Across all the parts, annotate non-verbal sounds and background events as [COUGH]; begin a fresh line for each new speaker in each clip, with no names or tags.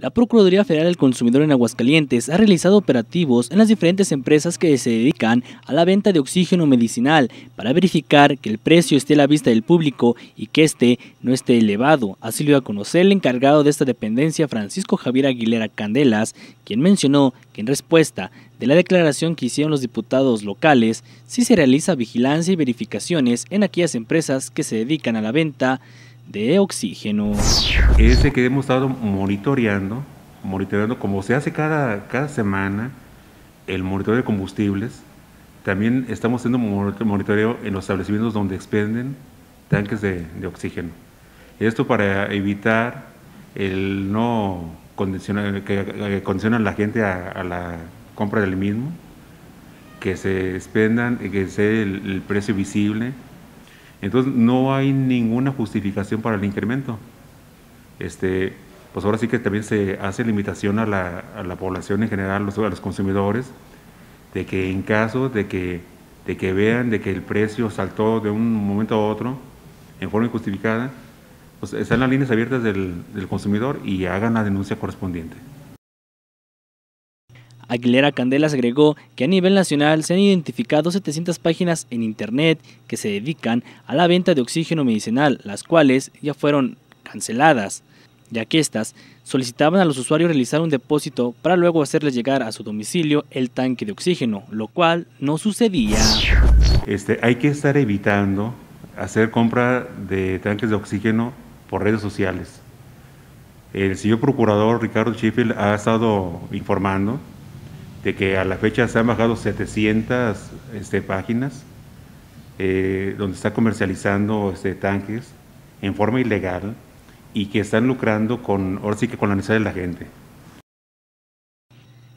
La Procuraduría Federal del Consumidor en Aguascalientes ha realizado operativos en las diferentes empresas que se dedican a la venta de oxígeno medicinal para verificar que el precio esté a la vista del público y que éste no esté elevado. Así lo dio a conocer el encargado de esta dependencia, Francisco Javier Aguilera Candelas, quien mencionó que en respuesta de la declaración que hicieron los diputados locales, sí se realiza vigilancia y verificaciones en aquellas empresas que se dedican a la venta de oxígeno.
Ese que hemos estado monitoreando, monitoreando como se hace cada, cada semana, el monitoreo de combustibles. También estamos haciendo monitoreo en los establecimientos donde expenden tanques de, oxígeno. Esto para evitar el no condicionar, que, condicionan la gente a, la compra del mismo, que se expendan, que sea el precio visible entonces no hay ninguna justificación para el incremento. Este, pues ahora sí que también se hace limitación a la, a la población en general, a los consumidores, de que en caso de que, de que vean de que el precio saltó de un momento a otro en forma injustificada, pues están las líneas abiertas del, del consumidor y hagan la denuncia correspondiente.
Aguilera Candelas agregó que a nivel nacional se han identificado 700 páginas en Internet que se dedican a la venta de oxígeno medicinal, las cuales ya fueron canceladas, ya que éstas solicitaban a los usuarios realizar un depósito para luego hacerles llegar a su domicilio el tanque de oxígeno, lo cual no sucedía.
Este, hay que estar evitando hacer compra de tanques de oxígeno por redes sociales. El señor procurador Ricardo Schiffel ha estado informando de que a la fecha se han bajado 700 este, páginas eh, donde está comercializando este, tanques en forma ilegal y que están lucrando con, ahora sí que con la necesidad de la gente.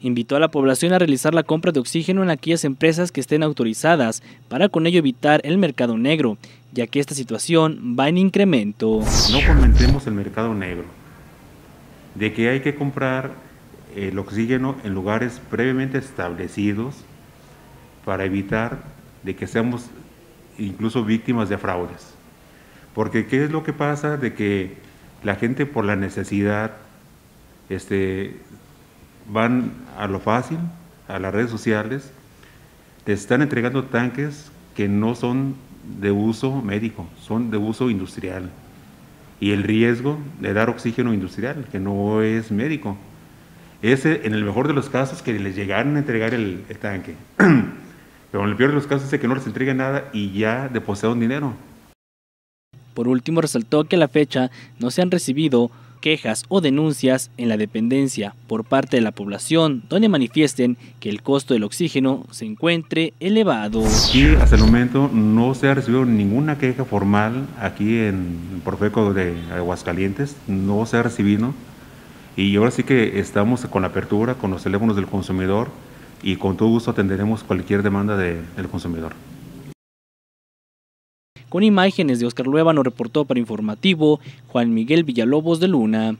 Invitó a la población a realizar la compra de oxígeno en aquellas empresas que estén autorizadas para con ello evitar el mercado negro, ya que esta situación va en incremento.
No fomentemos el mercado negro, de que hay que comprar el oxígeno en lugares previamente establecidos para evitar de que seamos incluso víctimas de fraudes. Porque ¿qué es lo que pasa? De que la gente por la necesidad este, van a lo fácil, a las redes sociales, te están entregando tanques que no son de uso médico, son de uso industrial. Y el riesgo de dar oxígeno industrial, que no es médico. Ese, en el mejor de los casos, que les llegaron a entregar el, tanque. [CLEARS THROAT] Pero en el peor de los casos es que no les entrega nada y ya depositaron dinero.
Por último, resaltó que a la fecha no se han recibido quejas o denuncias en la dependencia por parte de la población donde manifiesten que el costo del oxígeno se encuentre elevado.
Y hasta el momento no se ha recibido ninguna queja formal aquí en Profeco de Aguascalientes, no se ha recibido y ahora sí que estamos con la apertura, con los teléfonos del consumidor y con todo gusto atenderemos cualquier demanda del consumidor.
Con imágenes de Oscar Lueva reportó para informativo Juan Miguel Villalobos de Luna.